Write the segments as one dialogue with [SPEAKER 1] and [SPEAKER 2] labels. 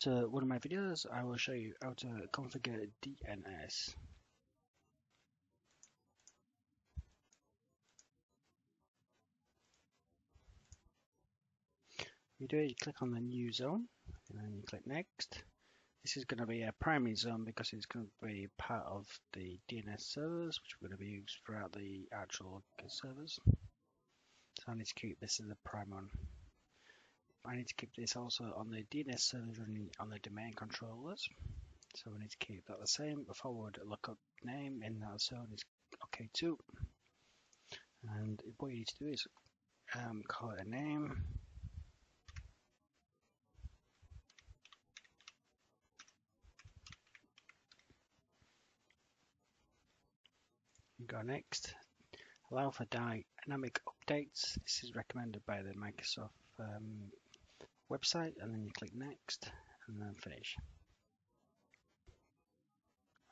[SPEAKER 1] To one of my videos, I will show you how to configure DNS. You do it, you click on the new zone, and then you click next. This is going to be a primary zone because it's going to be part of the DNS servers, which we're going to be used throughout the actual servers. So I need to keep this as a prime one. I need to keep this also on the DNS servers running on the domain controllers. So we need to keep that the same. The forward lookup name in that zone is OK too. And what you need to do is um, call it a name. Go next. Allow for dynamic updates. This is recommended by the Microsoft um, website and then you click next and then finish.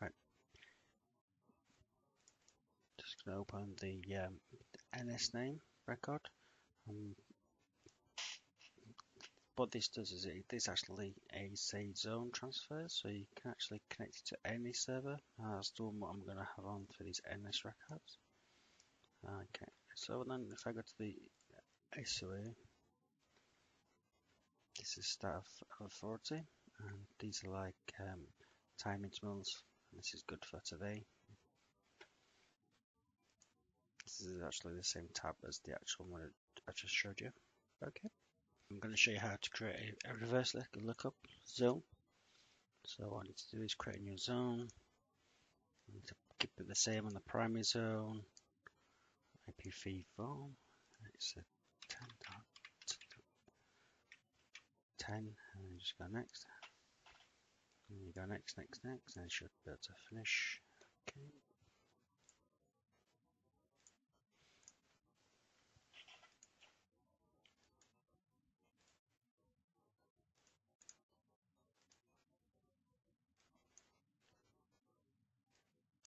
[SPEAKER 1] Right. Just going to open the um, NS name record. Um, what this does is it is actually a say zone transfer, so you can actually connect it to any server. Uh, that's the one what I'm going to have on for these NS records. Okay, so then if I go to the SOA, this is start of authority, and these are like um, time intervals. This is good for today. This is actually the same tab as the actual one I just showed you. Okay. I'm going to show you how to create a, reverse lookup zone. So what I need to do is create a new zone. I need to keep it the same on the primary zone. IPv4. It's a 10 and then just go next. And you go next, next, next, and it should be able to finish. Okay.